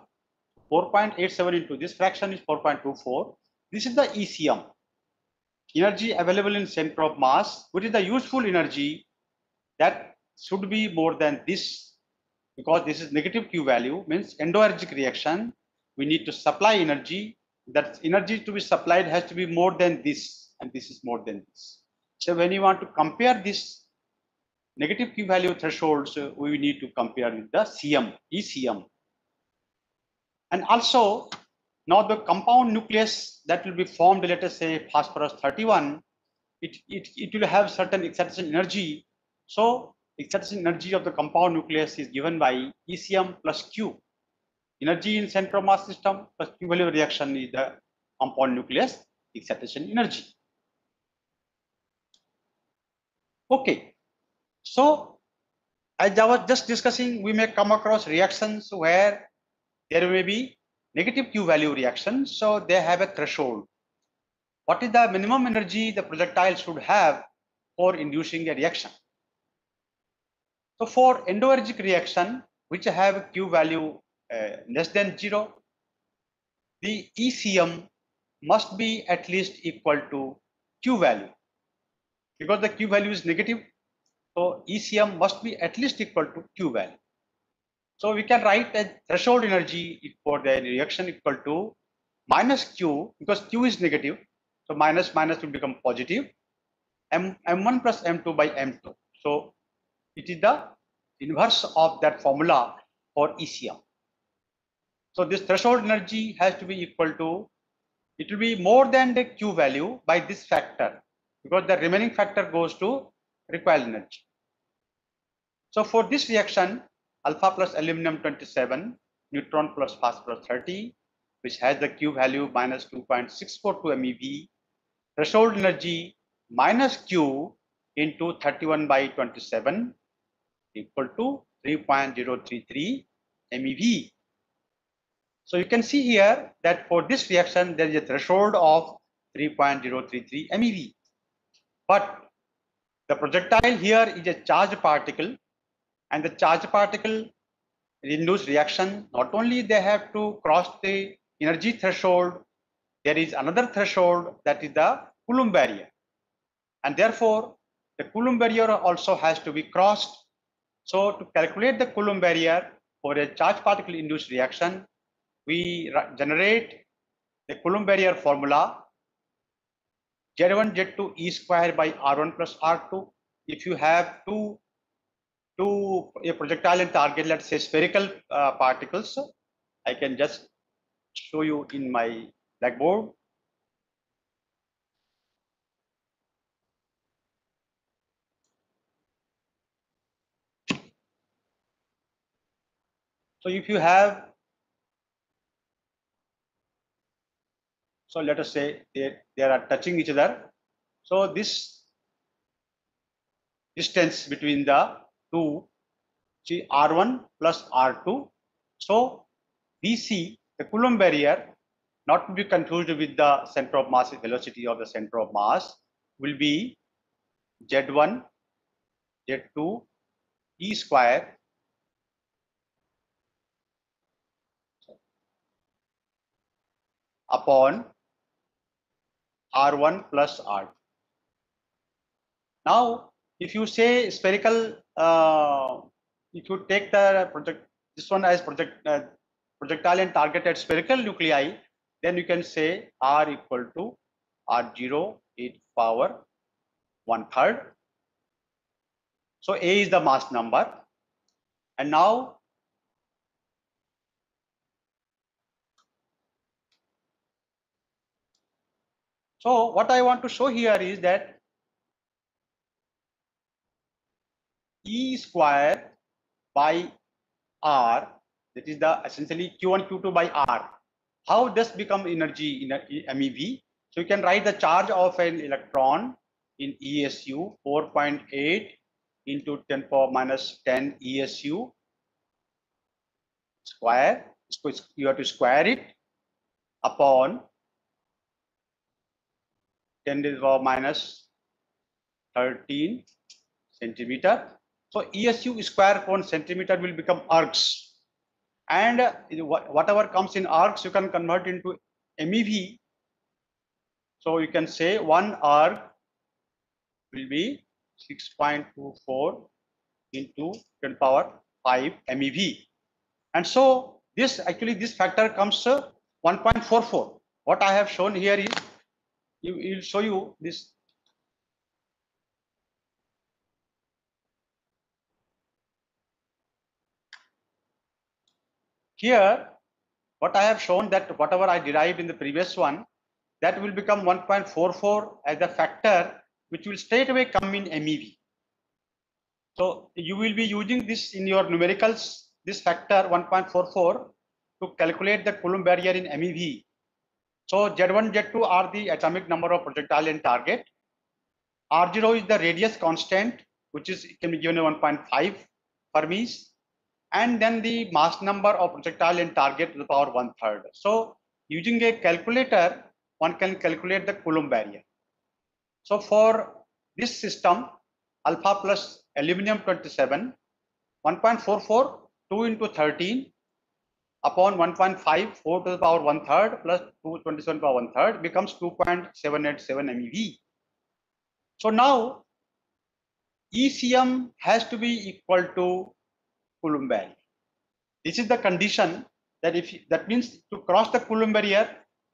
4.87 into this fraction is 4.24. This is the ECM, energy available in center of mass, which is the useful energy that should be more than this because this is negative Q value means endoergic reaction. We need to supply energy. That energy to be supplied has to be more than this and this is more than this. So when you want to compare this negative Q value thresholds, uh, we need to compare with the CM, ECM. And also now the compound nucleus that will be formed, let us say phosphorus 31, it, it, it will have certain excitation energy. So excitation energy of the compound nucleus is given by ECM plus Q. Energy in mass system plus Q value reaction is the compound nucleus excitation energy. Okay, so as I was just discussing, we may come across reactions where there may be negative Q value reactions, so they have a threshold. What is the minimum energy the projectile should have for inducing a reaction? So for endoergic reaction, which have Q value uh, less than zero, the ECM must be at least equal to Q value. Because the Q value is negative, so ECM must be at least equal to Q value. So we can write a threshold energy for the reaction equal to minus Q because Q is negative. So minus minus will become positive. M, M1 plus M2 by M2. So it is the inverse of that formula for ECM. So this threshold energy has to be equal to, it will be more than the Q value by this factor because the remaining factor goes to recoil energy. So for this reaction, alpha plus aluminum 27, neutron plus phosphorus 30, which has the Q value minus 2.642 MeV, threshold energy minus Q into 31 by 27 equal to 3.033 MeV. So you can see here that for this reaction, there is a threshold of 3.033 MeV. But the projectile here is a charged particle and the charged particle induced reaction. Not only they have to cross the energy threshold, there is another threshold that is the Coulomb barrier. And therefore, the Coulomb barrier also has to be crossed. So to calculate the Coulomb barrier for a charged particle induced reaction, we generate the Coulomb barrier formula Z1, Z2 E square by R1 plus R2. If you have two, two a projectile and target, let's say spherical uh, particles, I can just show you in my blackboard. So if you have, so let us say they, they are touching each other. So this distance between the two, see R1 plus R2. So BC, the Coulomb barrier, not to be confused with the center of mass velocity of the center of mass, will be Z1, Z2, E square upon R1 plus R2. Now, if you say spherical, uh, if you take the project, this one as project uh, projectile and targeted spherical nuclei, then you can say R equal to R0 e power one third. So A is the mass number. And now So what I want to show here is that E square by R, that is the essentially Q1, Q2 by R. How does become energy in a MEV? So you can write the charge of an electron in ESU 4.8 into 10 power minus 10 ESU square. You have to square it upon 10 to the power minus 13 centimeter. So ESU square upon centimeter will become ergs. And whatever comes in ergs, you can convert into MEV. So you can say one erg will be 6.24 into 10 power 5 MeV. And so this actually this factor comes uh, 1.44. What I have shown here is you will show you this here what I have shown that whatever I derived in the previous one that will become 1.44 as a factor which will straight away come in MeV. So you will be using this in your numericals, this factor 1.44 to calculate the Coulomb barrier in MeV. So Z1, Z2 are the atomic number of projectile and target. R0 is the radius constant, which is can be given 1.5 per Fermis. And then the mass number of projectile and target to the power one third. So using a calculator, one can calculate the Coulomb barrier. So for this system, alpha plus aluminum 27, 1.44, 2 into 13 upon 1.5, 4 to the power one third plus 227 power one third becomes 2.787 MeV. So now ECM has to be equal to Coulomb barrier. This is the condition that if that means to cross the Coulomb barrier,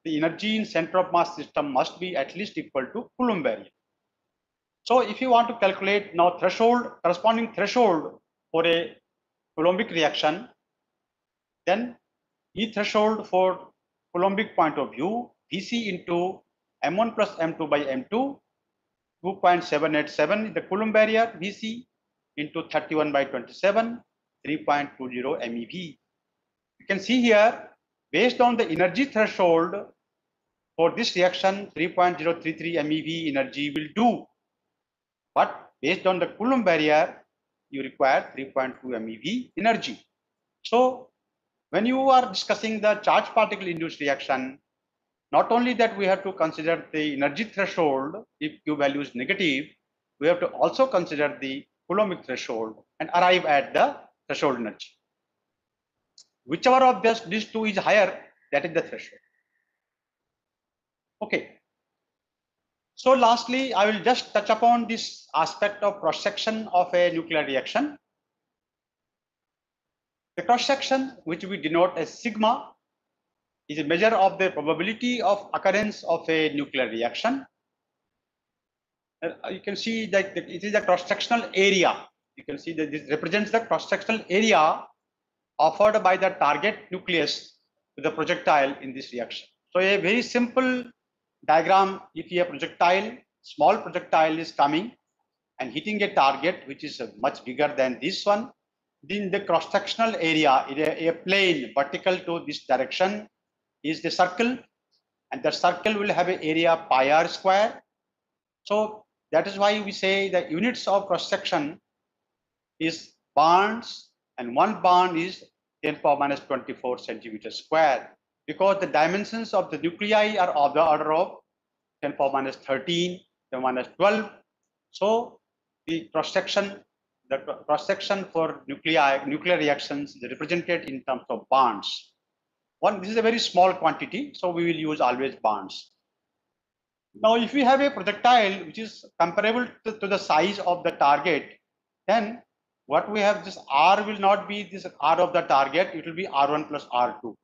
the energy in center of mass system must be at least equal to Coulomb barrier. So if you want to calculate now threshold, corresponding threshold for a Coulombic reaction, then E threshold for Coulombic point of view, Vc into M1 plus M2 by M2, 2.787 is the Coulomb barrier, Vc into 31 by 27, 3.20 MeV. You can see here, based on the energy threshold for this reaction, 3.033 MeV energy will do. But based on the Coulomb barrier, you require 3.2 MeV energy. So when you are discussing the charge particle induced reaction, not only that we have to consider the energy threshold if Q value is negative, we have to also consider the Coulombic threshold and arrive at the threshold energy. Whichever of this, these two is higher, that is the threshold. Okay. So lastly, I will just touch upon this aspect of cross section of a nuclear reaction. The cross section, which we denote as sigma, is a measure of the probability of occurrence of a nuclear reaction. Uh, you can see that it is a cross sectional area. You can see that this represents the cross sectional area offered by the target nucleus to the projectile in this reaction. So a very simple diagram, if a projectile, small projectile is coming and hitting a target which is much bigger than this one, then the cross-sectional area a, a plane vertical to this direction is the circle and the circle will have an area pi r square. So that is why we say the units of cross-section is barns and one barn is 10 power minus 24 centimeters square because the dimensions of the nuclei are of the order of 10 power minus 13, 10 minus 12. So the cross section, the cross section for nuclei, nuclear reactions is represented in terms of barns. One, this is a very small quantity, so we will use always barns. Now, if we have a projectile which is comparable to, to the size of the target, then what we have this R will not be this R of the target, it will be R1 plus R2. So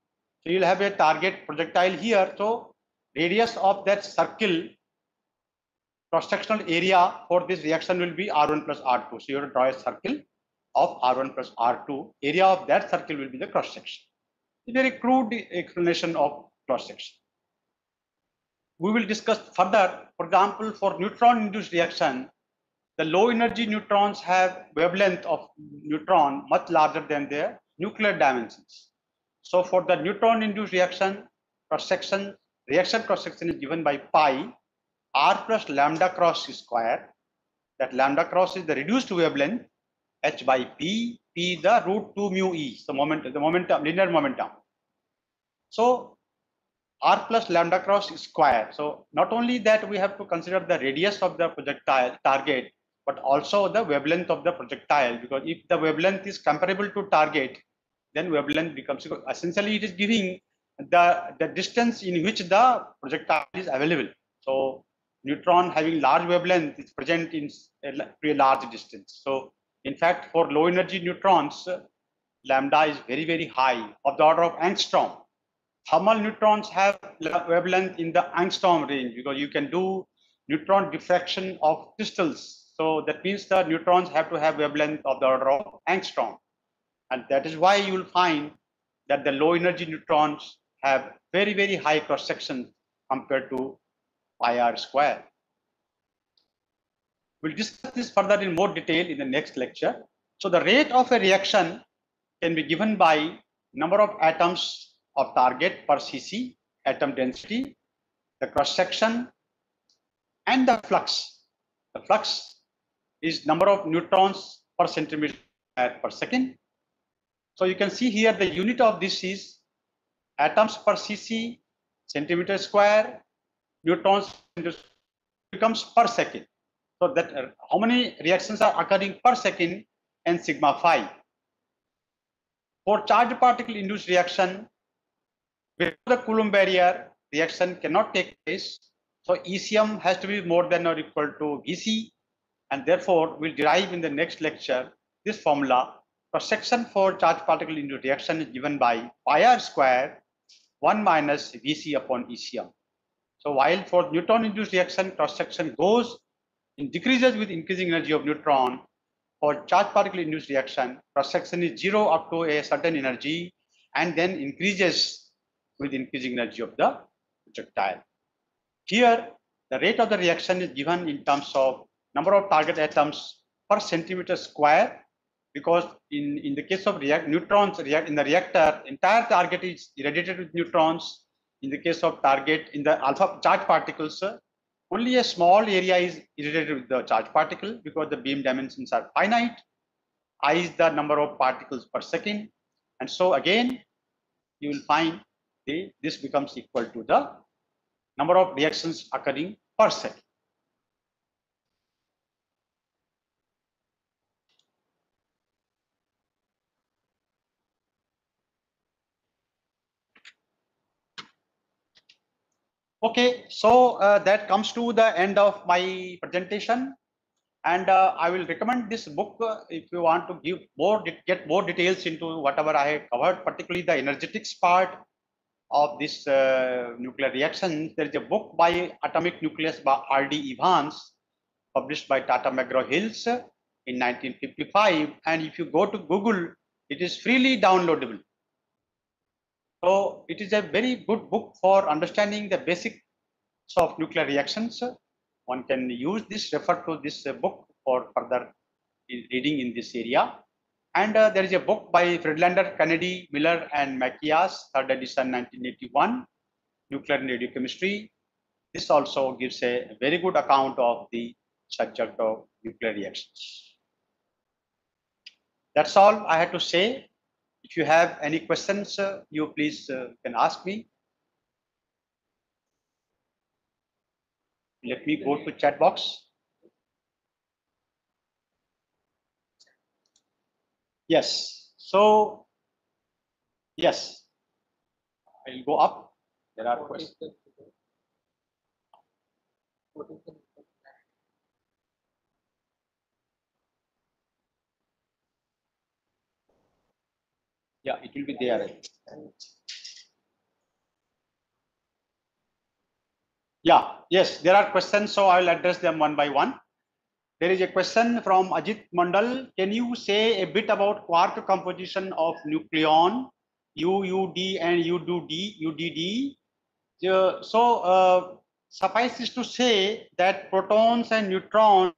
you'll have a target projectile here. So radius of that circle cross-sectional area for this reaction will be R1 plus R2. So you have to draw a circle of R1 plus R2. Area of that circle will be the cross-section. Very crude explanation of cross-section. We will discuss further, for example, for neutron-induced reaction, the low energy neutrons have wavelength of neutron much larger than their nuclear dimensions. So for the neutron induced reaction, cross section, reaction cross section is given by pi r plus lambda cross square. That lambda cross is the reduced wavelength h by p, p the root 2 mu e, the moment, the momentum, linear momentum. So r plus lambda cross square. So not only that we have to consider the radius of the projectile target, but also the wavelength of the projectile because if the wavelength is comparable to target, then wavelength becomes essentially it is giving the, the distance in which the projectile is available. So neutron having large wavelength is present in a, a large distance. So in fact, for low energy neutrons, uh, lambda is very, very high of the order of angstrom. Thermal neutrons have wavelength in the angstrom range because you can do neutron diffraction of crystals so that means the neutrons have to have wavelength of the order of angstrom. And that is why you will find that the low energy neutrons have very, very high cross section compared to pi r square. We'll discuss this further in more detail in the next lecture. So the rate of a reaction can be given by number of atoms of target per cc, atom density, the cross section, and the flux. The flux is number of neutrons per centimeter per second. So you can see here the unit of this is atoms per cc, centimeter square, neutrons becomes per second. So that uh, how many reactions are occurring per second and sigma phi. For charged particle induced reaction, with the Coulomb barrier, reaction cannot take place. So ECM has to be more than or equal to VC. And therefore, we'll derive in the next lecture this formula. For section for charged particle induced reaction is given by pi r square 1 minus VC upon ECM. So while for neutron induced reaction, cross section goes and decreases with increasing energy of neutron. For charged particle induced reaction, cross section is zero up to a certain energy and then increases with increasing energy of the projectile. Here, the rate of the reaction is given in terms of number of target atoms per centimeter square because in, in the case of react neutrons react in the reactor, entire target is irradiated with neutrons. In the case of target in the alpha charge particles, only a small area is irradiated with the charge particle because the beam dimensions are finite. I is the number of particles per second. And so again, you will find the, this becomes equal to the number of reactions occurring per second. Okay, so uh, that comes to the end of my presentation. And uh, I will recommend this book uh, if you want to give more, get more details into whatever I have covered, particularly the energetics part of this uh, nuclear reaction. There is a book by Atomic Nucleus by R.D. Evans, published by Tata McGraw-Hills in 1955. And if you go to Google, it is freely downloadable. So it is a very good book for understanding the basics of nuclear reactions. One can use this, refer to this book for further reading in this area. And uh, there is a book by Friedlander, Kennedy, Miller, and Macias, third edition, 1981, Nuclear and Radiochemistry. This also gives a very good account of the subject of nuclear reactions. That's all I had to say. If you have any questions, uh, you please uh, can ask me. Let me go to chat box. Yes. So, yes, I'll go up. There are questions. Yeah, it will be there. Yeah, yes, there are questions, so I will address them one by one. There is a question from Ajit Mandal. Can you say a bit about quark composition of nucleon, UUD and UDD? UDD? So, uh, suffice is to say that protons and neutrons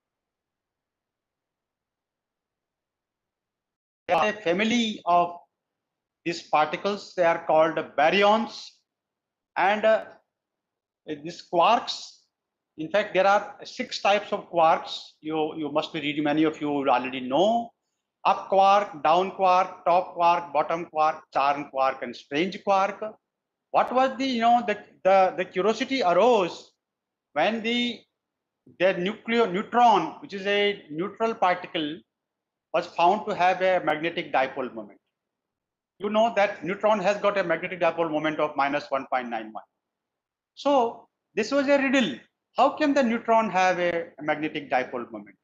are a family of these particles. They are called baryons. And uh, these quarks, in fact, there are six types of quarks. You, you must be reading, many of you already know. Up quark, down quark, top quark, bottom quark, charm quark, and strange quark. What was the, you know, the, the, the curiosity arose when the, the nuclear neutron, which is a neutral particle, was found to have a magnetic dipole moment you know that neutron has got a magnetic dipole moment of minus 1.91. So this was a riddle. How can the neutron have a, magnetic dipole moment?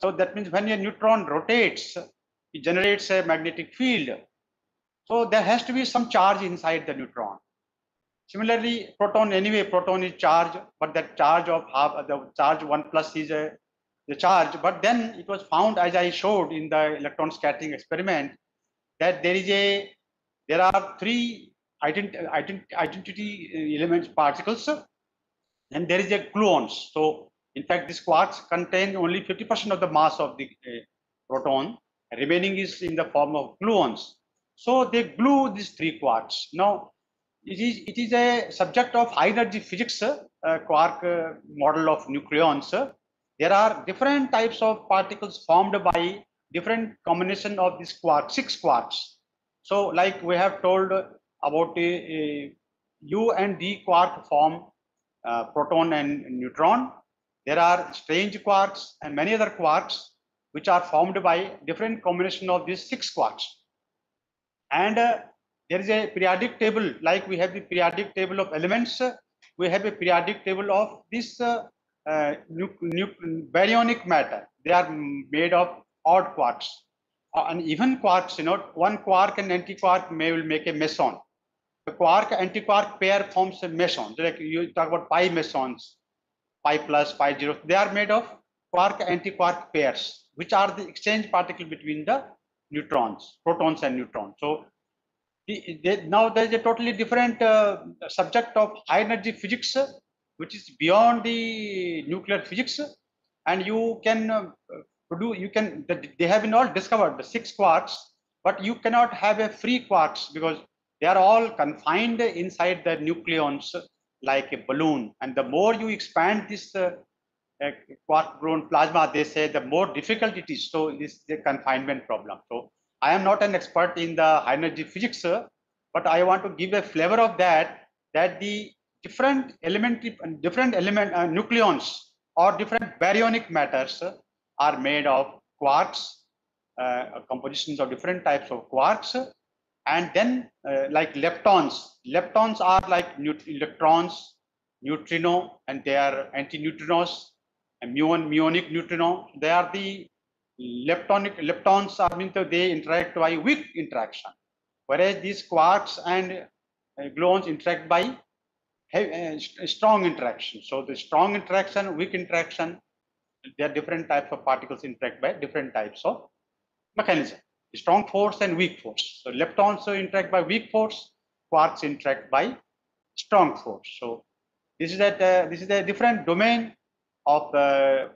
So that means when a neutron rotates, it generates a magnetic field. So there has to be some charge inside the neutron. Similarly, proton anyway, proton is charged, but that charge of half the charge one plus is a the charge. But then it was found, as I showed in the electron scattering experiment, that there is a there are three ident, ident, identity elements particles and there is a gluons so In fact, these quarks contain only 50% of the mass of the uh, proton, remaining is in the form of gluons. So they glue these three quarks. Now, it is, it is a subject of high energy physics, uh, quark uh, model of nucleons. There are different types of particles formed by different combination of these quarks, six quarks. So like we have told about a, a U and D quark form uh, proton and neutron. There are strange quarks and many other quarks which are formed by different combination of these six quarks. And uh, there is a periodic table, like we have the periodic table of elements, we have a periodic table of this uh, uh, baryonic matter. They are made of odd quarks. Uh, and even quarks, you know, one quark and anti-quark may will make a meson. The quark anti-quark pair forms a meson. Like you talk about pi mesons, pi plus, pi zero. They are made of quark anti-quark pairs, which are the exchange particle between the neutrons, protons and neutrons. So the, now there is a totally different uh, subject of high energy physics, which is beyond the nuclear physics, and you can uh, produce. You can they have been all discovered the six quarks, but you cannot have a free quarks because they are all confined inside the nucleons like a balloon. And the more you expand this uh, uh, quark gluon plasma, they say the more difficult it is. So this is a confinement problem. So I am not an expert in the high energy physics, but I want to give a flavor of that, that the different elementary, different element uh, nucleons or different baryonic matters are made of quarks, uh, compositions of different types of quarks. And then uh, like leptons, leptons are like electrons, neutrino, and they are antineutrinos muon, muonic neutrino, they are the leptonic leptons are mean they interact by weak interaction, whereas these quarks and uh, gluons interact by heavy, uh, strong interaction. So the strong interaction, weak interaction, there are different types of particles interact by different types of mechanism. Strong force and weak force. So leptons interact by weak force, quarks interact by strong force. So this is that uh, this is a different domain of uh,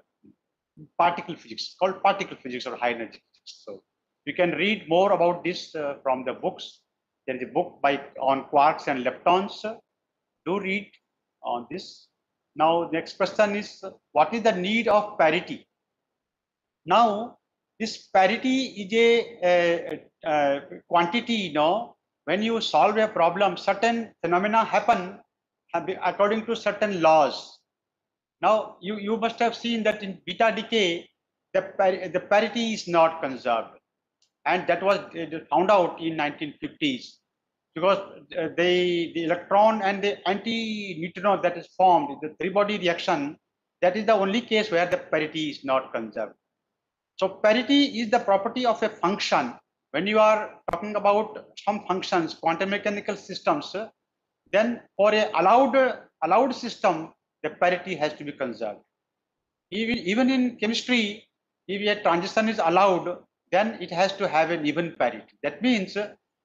particle physics called particle physics or high energy physics. So you can read more about this uh, from the books. There is a book by on quarks and leptons. Do read on this. Now, next question is what is the need of parity? Now, this parity is a, a, a quantity, you know, when you solve a problem, certain phenomena happen according to certain laws. Now, you, you must have seen that in beta decay, the, the parity is not conserved. And that was found out in 1950s because uh, the, the electron and the anti-neutrino that is formed, in the three-body reaction, that is the only case where the parity is not conserved. So parity is the property of a function. When you are talking about some functions, quantum mechanical systems, then for a allowed allowed system, the parity has to be conserved. Even, even in chemistry, if a transition is allowed, then it has to have an even parity. That means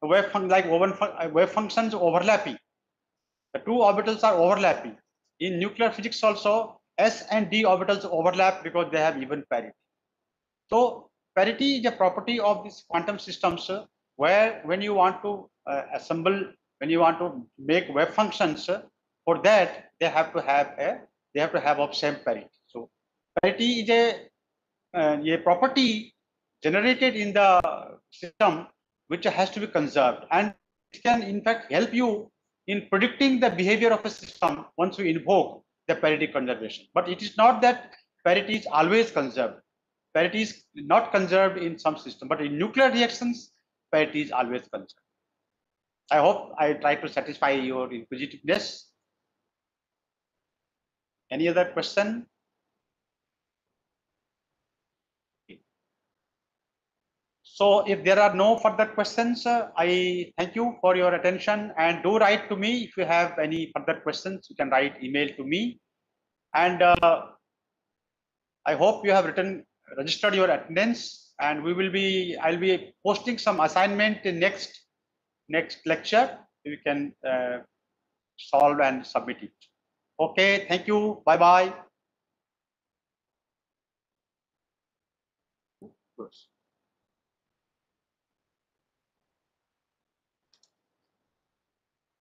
wave fun like uh, wave functions overlapping. The two orbitals are overlapping. In nuclear physics also, S and D orbitals overlap because they have even parity. So parity is a property of these quantum systems uh, where when you want to uh, assemble, when you want to make wave functions, uh, for that, they have to have a they have to have of same parity. So parity is a, uh, a property generated in the system which has to be conserved and it can in fact help you in predicting the behavior of a system once you invoke the parity conservation. But it is not that parity is always conserved. Parity is not conserved in some system, but in nuclear reactions, parity is always conserved. I hope I try to satisfy your inquisitiveness any other question? So if there are no further questions, uh, I thank you for your attention and do write to me if you have any further questions. You can write email to me. And uh, I hope you have written, registered your attendance and we will be, I'll be posting some assignment in next, next lecture. You can uh, solve and submit it. Okay, thank you. Bye bye